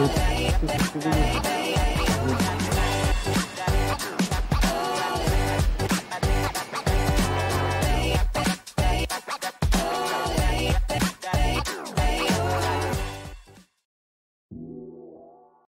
Oops.